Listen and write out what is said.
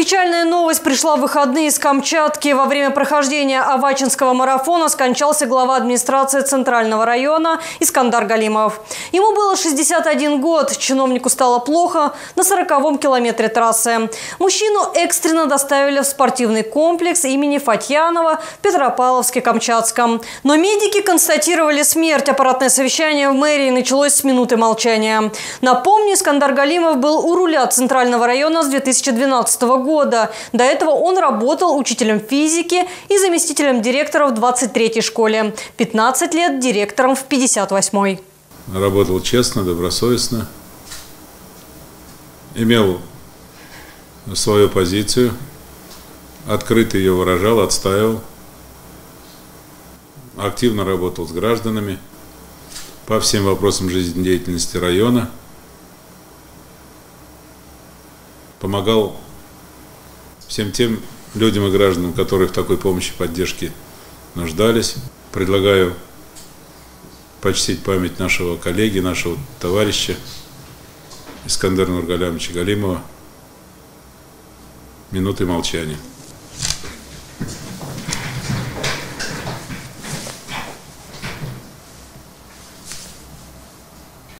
Печальная новость пришла в выходные из Камчатки. Во время прохождения Авачинского марафона скончался глава администрации Центрального района Искандар Галимов. Ему было 61 год. Чиновнику стало плохо на 40-м километре трассы. Мужчину экстренно доставили в спортивный комплекс имени Фатьянова в Петропавловске-Камчатском. Но медики констатировали смерть. Аппаратное совещание в мэрии началось с минуты молчания. Напомню, Искандар Галимов был у руля Центрального района с 2012 года года. До этого он работал учителем физики и заместителем директора в 23-й школе. 15 лет директором в 58-й. Работал честно, добросовестно. Имел свою позицию. Открыто ее выражал, отстаивал. Активно работал с гражданами по всем вопросам жизнедеятельности района. Помогал всем тем людям и гражданам, которые в такой помощи и поддержке нуждались. Предлагаю почтить память нашего коллеги, нашего товарища Искандера Нургалямовича Галимова минуты молчания.